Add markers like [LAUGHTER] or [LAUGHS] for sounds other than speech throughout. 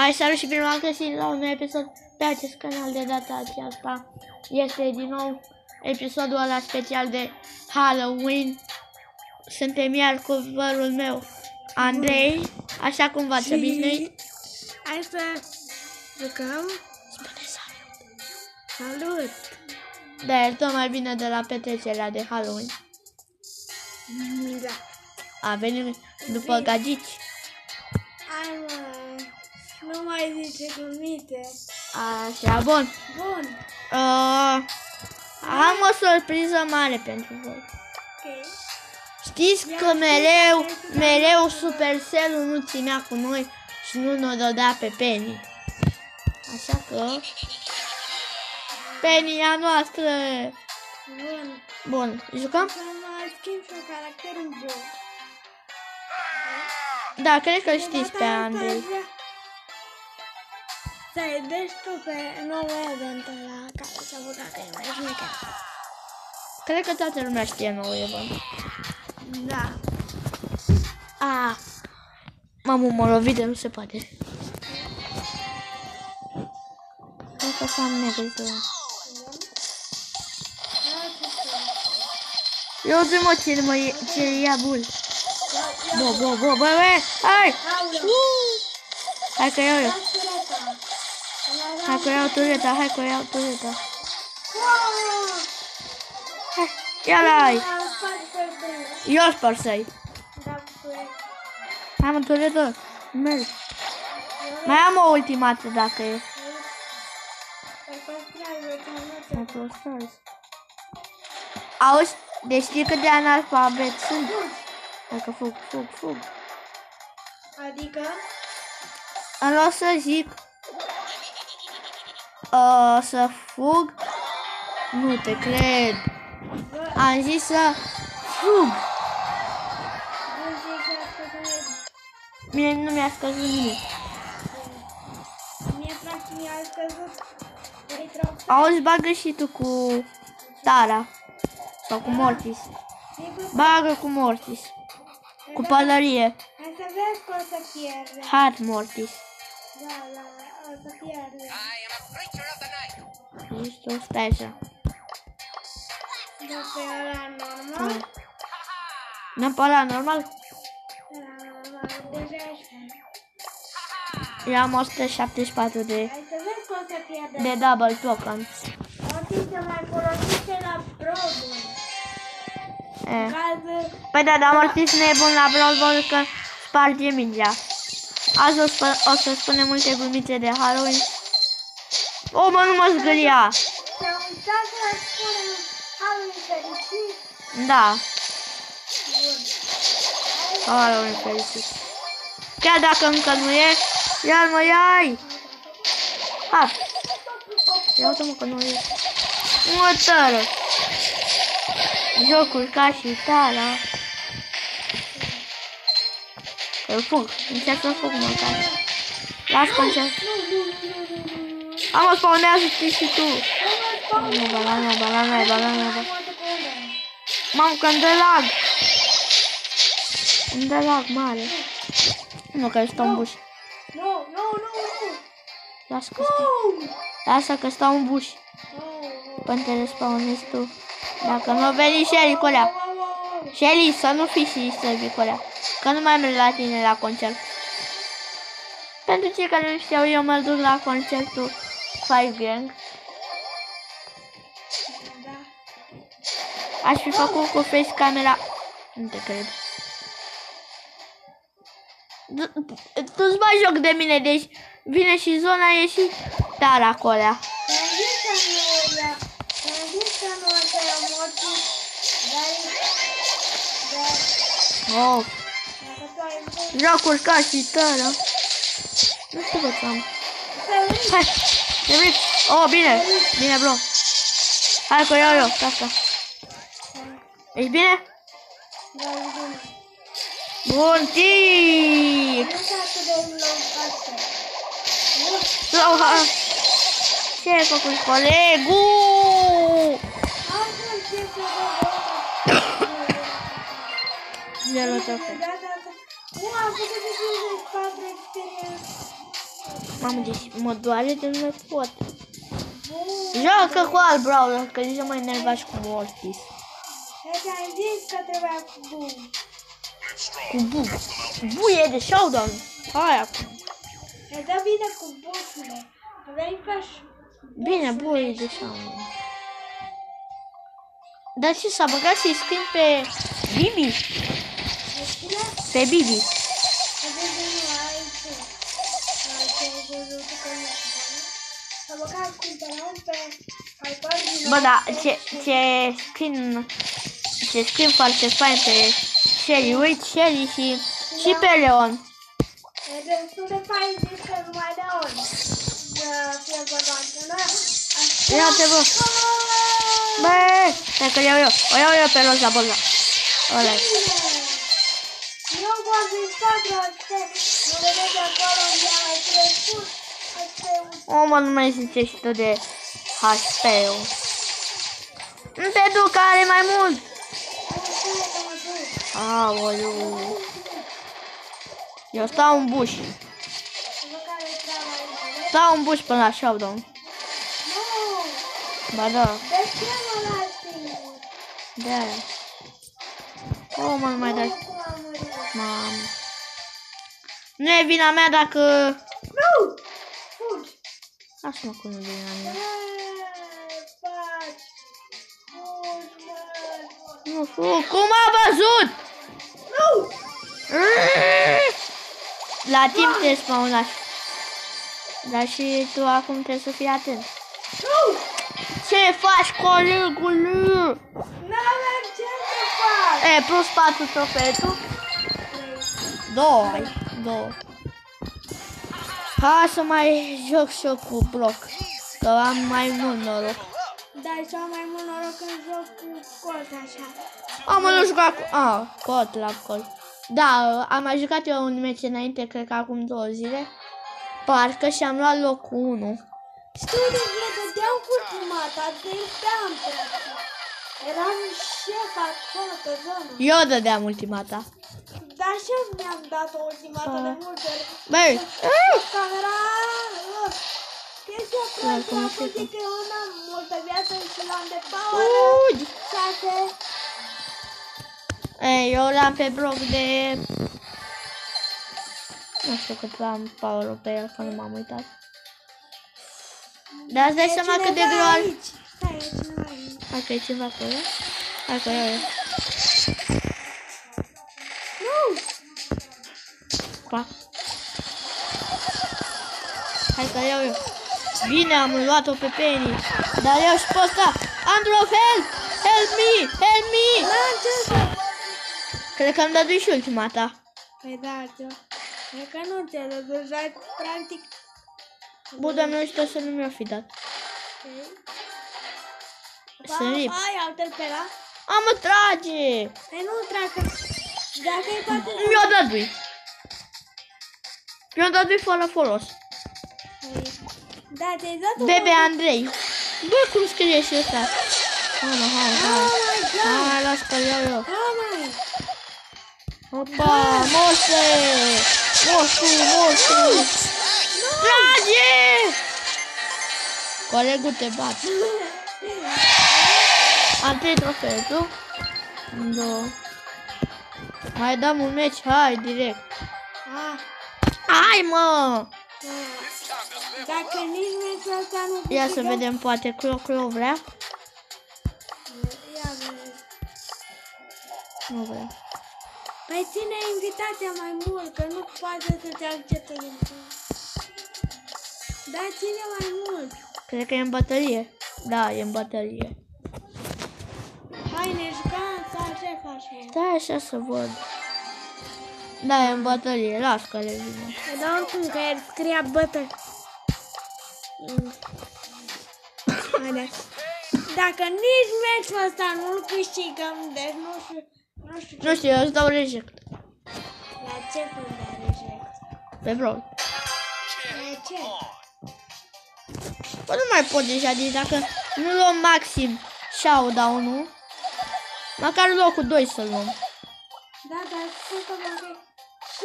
Hai salut și bine v-am găsit la un nou episod pe acest canal de data aceasta. Este din nou episodul ăla special de Halloween. Suntem iar cu vărul meu, Andrei, așa cum v-ați obișnuit. Hai să jucăm. Spune salut. Salut! Da, e tot mai bine de la petrecerea de Halloween. Da. A venit după gagici. Hai mă, nu mai zice glumite. Așa, bun. Bun. Uh, am o surpriză mare pentru voi. Ok. Știți că mereu, mereu Supercell nu ținea cu noi și nu ne-o dădea pe Penny. Așa că... Penny a noastră! Bun. Bun, jucăm? Să mă schimb și un caracter în joc. Da, cred că De știți data pe asta Andrei. Aș vrea Să vedeți tu pe noul event ăla care s-a băgat că e mai șmecher. Cred că toată lumea știe nou event. Da. Ah, mamă, mă lovit de nu se poate. Cred că s-am negrit la... Eu zi mă ce mă e- ce ia bul. Bo, bo, bo, bo, bă, hai! Hai că iau eu. Hai că iau tureta, hai că iau tureta. Hai, ia la ai. Eu sparsai. Hai mă turetă, merg. Mai am o ultimată dacă e. Mai păstrează. Auzi, deci știi cât de analfabet sunt? Dacă fug, fug, fug. Adică? În loc să zic uh, să fug, nu te cred. Bă, Am zis să fug. nu zic că asta că Mie nu mi-a scăzut nimic. Mie practic mi-a scăzut eritrox. Auzi, bagă și tu cu Tara. Sau cu Mortis. Bagă cu Mortis. Cu pălărie. Hai să vezi că o să pierde. Hard Mortis. Da, da, o să pierde. Ești o stai așa. Dacă era normal, Hai. N-am pălat normal? era normal. Deja ești. Eu am 174 de, Hai să vezi că o să pierde. de double token. Mortis se mai folosește la proburi. E. Cazul Păi da, dar Mortis nu e bun la Brawl Ball că sparge mingea. Azi o, spă, o să spunem multe glumițe de Halloween. O, mă, nu mă zgâria. să uitat să spunem Halloween fericit. Da, Bun. Halloween fericit. Chiar dacă încă nu e, iar mă iai. Ha, ia uite mă că nu e. Mă tără. Jocuri ca și tala. Eu fug, încerc să fug măcar. Las că încerc. Nu, nu, nu, nu, nu, nu, nu. Am o spawnează știi și tu. Nu mă spun. Nu, banana, banana, banana, banana. Poate că unde? Mamă, că îmi dă lag. Îmi dă lag mare. Nu, că stau în buș. Nu, nu, nu, nu. Lasă că stau. Nu. Lasă că stau în buș. Nu, nu. Până te respawnezi tu. Dacă nu veni Shelly cu alea. Wow, wow, wow. Shelly, să nu fii și să cu alea. Că nu mai merg la tine la concert. Pentru cei care nu știau, eu mă duc la concertul Five Gang. Da. Aș fi făcut cu face camera. Nu te cred. Tu- Tu-ți mai joc de mine, deci vine și zona e și tara acolo. Ți-am zis să nu ia. Ți-am zis să nu te emoții. Dar... Dar... Oh, jocuri ca și tara. Nu știu ce am. Să uiți. Hai, e venit. Oh, bine, bine, bro. Hai că iau eu, asta. Ești bine? Da, e bine. Bun, tic! Nu se atât de low asta. Nu. Sau, ha. Ce ai făcut, colegul? Altfel ce să vă Zero Da, am făcut de 54 experiență. Mamă, deci mă doare de nu mai pot. Bun. Joacă cu alt brawler, că deja mă enervași cu Mortis. Deci am zis că trebuia cu bun. Cu Bu. Bu e de showdown. Hai acum. Ne dă bine cu busule. Vrei ca și... Bine, Bu e de showdown. Dar ce s-a băgat să-i schimb pe Bibi? Deschide? Pe Bibi. Vedeți de nu, aici. Aici, văzut că nu. S-a băgat cumpărăm pe Hyper din Bă, da, ce, ce skin, ce skin foarte fain pe Shelly, uite Shelly și, și pe Leon. E destul de fain zis că numai de ori. Să fie bărbat, nu? Așa. Ia-te, bă. Bă, stai că iau eu, o iau eu pe roza, bă, ăla Eu O, mă, nu mai zice și tot de HP-ul. Nu te duc, are mai mult. Stai că mă duc. Aoleu. Eu stau în buș. Să văd care e treaba aici. Stau în buș până la showdown. Nu! Ba da, De ce mă lași singur? de aia. O, mă, nu mai dai. Nu, cum am murit. Mamă. Nu e vina mea dacă... Nu! Fugi! Lasă-mă cu nu e vina mea. Ce faci? Fugi, mă! Nu știu, cum a văzut? Nu! La timp te spawnași. Dar și tu acum trebuie să fii atent. Nu! Ce faci, colegule? N-avem ce să fac! E, plus 4 trofee, tu? Două ai, două. Hai să mai joc și eu cu Brock. Că am mai mult noroc. Da, și am mai mult noroc când joc cu Colt așa. Am nu jucat cu... A, cot la cot. Da, am mai jucat eu un meci înainte, cred că acum două zile. Parcă și am luat locul 1. Știu de ce dădeam cu ultimata, te iubeam practic. Eram șef acolo pe zonă. Eu dădeam ultimata. Dar și eu mi-am dat o ultimată de multe ori. Băi, Camera... uh, Chestia proastă cum a se fost face? că eu n-am multă viață și l-am de power. Ugi! Șase. Ei, eu l-am pe bloc de... Nu știu cât am power pe el, că nu m-am uitat. Dar îți dai E seama cât de cineva greu ar... aici. Stai, e cineva aici. Hai că e ceva acolo. Hai că Pa. Hai că iau eu. Bine, am luat-o pe Penny. Dar iau și pe ăsta. Andrew, help! Help me! Help me! N-am ce să... Cred că am dat și ultimata. Păi da, ce... E că nu ți-a dat, deja practic... Bă, doamne, nu știu să nu mi-o fi dat. Să rip. Ai, altă pe la. Am mă trage! Păi nu treacă. Dacă e cu atât... Mi-o dat lui. Mi-o dat lui fără folos. Da, ți-ai dat Bebe Andrei. Bă, cum scrie și ăsta? Hai, mă, hai, Oh hai. my god! Hai, las că iau eu. Oh my! Opa, moște! Moșu, moșu! Trage! Colegul te bat. [LAUGHS] Am trei trofee, tu? Două. Mai dăm un meci, hai, direct. Ah, Hai, mă! ah. Dacă nici meciul ăsta nu Ia să câștigăm- vedem, poate Clo Clo vrea? Ia vezi. Nu vrea. Păi ține invitația mai mult, că nu poate să te accepte din prima. Da, ține mai mult. Cred că e în baterie. Da, e în baterie. Hai, ne jucăm sau ce facem? Stai așa să văd. Da, e în baterie. Las că le vine. Păi da, oricum, că el scria bătă. Mm. Haide. Dacă nici meciul ăsta nu-l câștigăm, deci nu știu, nu știu Nu știu, eu îți dau reject. la ce fel de reject. Pe brawl. La ce? Bă, nu mai pot deja, deci dacă nu luăm maxim showdown-ul, măcar locul 2 să luăm. Da, dar spun că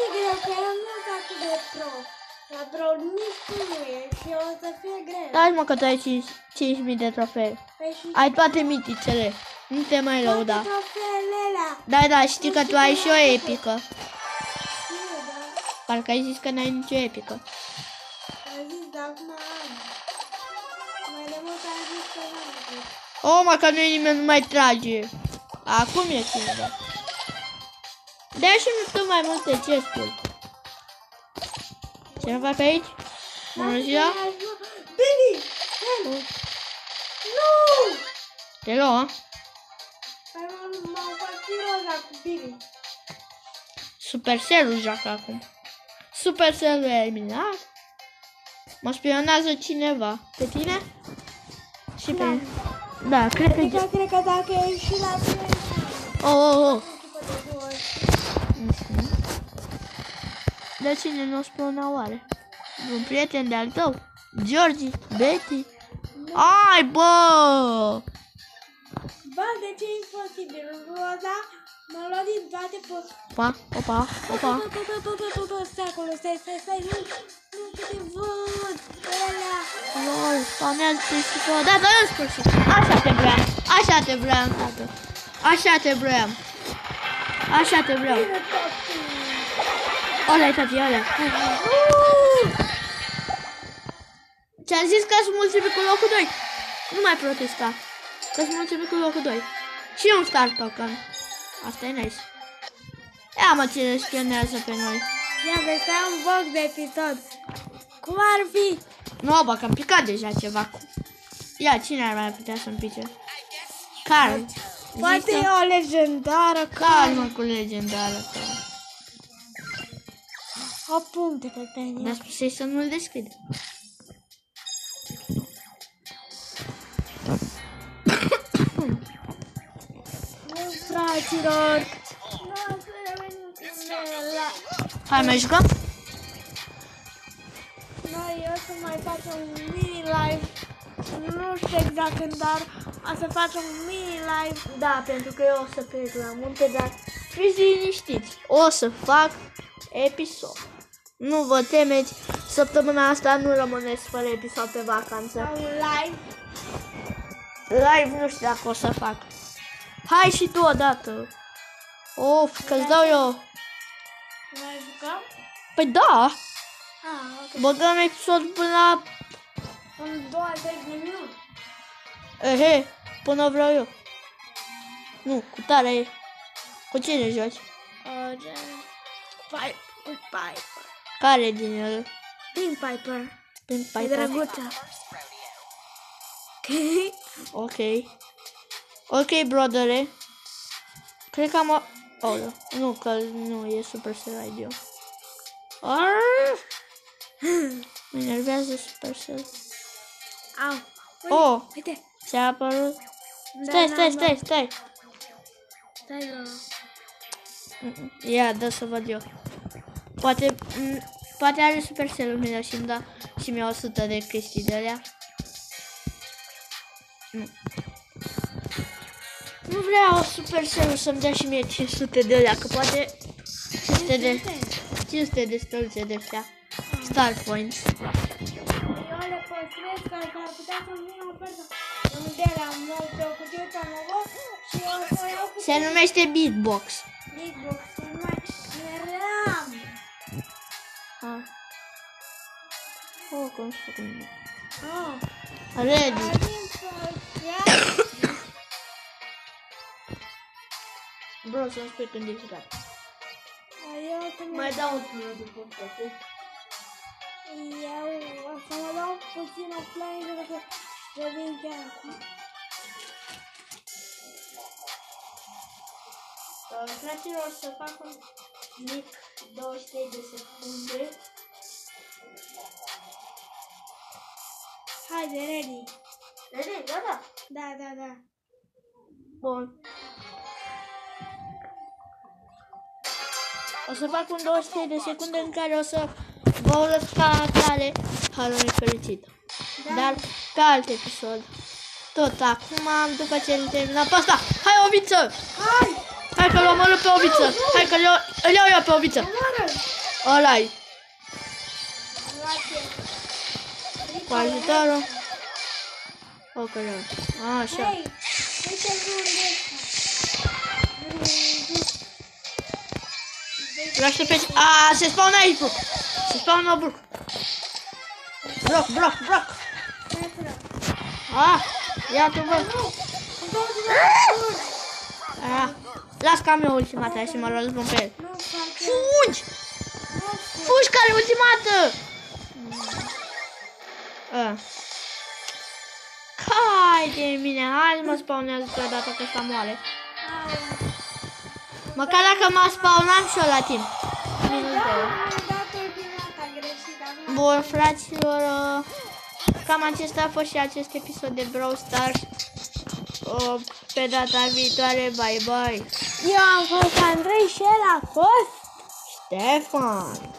mă că și greu, că eu nu sunt atât de pro. La Brawl nici tu nu e și o să fie greu. Stai mă că tu ai 5 5.000 de trofee. Păi și Ai toate miticele. Nu te mai toate lăuda. trofeele alea. Da, da, știi că tu ai și o epică. Știu, da. Parcă ai zis că n-ai nicio epică. Am zis, dar acum am. Mai de mult am zis că n-am zis. O, mă, că nu nimeni nu mai trage. Acum e cineva. Dea și nu știu mai multe chesturi. Cineva pe aici? Bună ziua! Billy! Hello! Nu! Te luă? Păi m- m-au făcut roza cu Billy. Supercell-ul joacă acum. Supercell-ul e eliminat. Mă spionează cineva. Pe tine? Și pe... Da, cred că... Adică cred că dacă e și la tine, Oh, oh, oh. după de două ori. Mhm. De cine nu o spune oare? Un prieten de-al tău? Georgi? Betty? Ai, bă! Bă, de ce e imposibil? Roza mă lua din toate post... Opa, opa, opa. Bă, bă, bă, bă, bă, bă, bă, stai acolo, stai, stai, stai, nu, nu că te văd, ăla. Lol, spamează pe și pe Da, dar în sfârșit. Așa te vreau. Așa te vreau, tată. Așa te vreau. Așa te vreau. Bine, tati. Ăla-i tati, ăla. Ți-am zis că sunt mulțumit cu locul 2. Nu mai protesta. Că sunt mulțumit cu locul 2. Și un star token. Asta e nice. Ia mă cine spionează pe noi. Ia vezi, stai un box de episod. Cum ar fi? Nu, bă, că am picat deja ceva cu... Ia, cine ar mai putea să-mi pice? Carl. Poate e o legendară Carl, care... mă, cu legendară. Carl. O puncte pe tine. Dar spusei să nu-l deschid. Nu, fraților. Nu, să revenim la... Hai, mai jucăm? Noi o să mai facem un mini live. Nu știu exact când, dar o să facem un mini live. Da, pentru că eu o să plec la munte, dar fiți liniștiți. O să fac episod. Nu vă temeți, săptămâna asta nu rămâneți fără episod pe vacanță. Sau un live. Live nu știu dacă o să fac. Hai și tu odată. Of, că-ți dau eu. Mai jucăm? Păi da, Ah, ok. băgăm episod până la... În 20 de minute. Ehe, până vreau eu. Nu, cu tare. Cu cine joci? Uh, gen... Pipe, cu Piper. Care din el? Pink Piper. Prin E drăguță. [LAUGHS] Ok. Ok, brodere. Cred că am... a- Oh, da. Nu, că nu e Supercell Radio. Arr! [LAUGHS] Mă enervează Supercell. Au. Uite, Oh, Uite. ți-a apărut? Da, Stai, da, stai, da. stai, stai. Stai, da. Mm, Ia, dă să văd eu. Poate, m, poate are Supercell-ul meu și îmi da și mi-a 100 de chestii de alea. Nu. Nu vreau Supercell-ul să-mi dea și mie 500 de alea, că poate 500 de, 500 de stăluțe de astea. Star Points. Eu le păstrez că s-ar putea să-mi vină o ofertă. În de la multe, o cutiuță nouă și o să o iau cu Se numește Beatbox. Big Box. Și mai eram. Ah. Oh, cum să fac nimic. Oh. Ready. Arin să ia. Bro, să-mi spui când ești gata. Eu să mă Mai dau un turn după toate. Eu o să mă dau puțin offline pentru că revin chiar acum. Uh, Fraților, să fac un mic 23 de secunde. Haide, ready. Ready? Gata? Da, da, da. Bun. O să fac un 23 de secunde în care o să vă urăsc ca tare Halloween fericit. Da. Dar pe alt episod. Tot acum, după ce îl terminăm pe asta. Hai, oviță! Hai! Hai că l-am omorât pe oviță! Hai că îl iau- îl iau eu pe oviță! Omoară! Ăla-i. La face. Cu ajutorul. O, că rău. Așa. Hei, uite unde Îl aștept pe... A, se spawnă aici, Brook. Se spawnă Brook. Brook, Brook, Brook. Ah, ia-te, bă. Ah, las că am eu ultimata și mă răzbun pe el. Nu face. Fugi! Nu face. Fugi care e ultimată! Ah. Hai de mine, hai mă spawnează pe data că ăsta moare. Măcar dacă mă spawnam și eu la timp. Minus Da, două. am dat ordinata greșit. acum. Bun, fraților, uh, cam acesta a fost și acest episod de Brawl Stars. Uh, Pe data viitoare, bye bye. Eu am fost Andrei și el a fost Ștefan!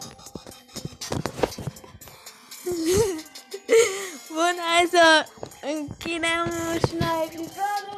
[LAUGHS] Bun, hai să închidem și noi episodul.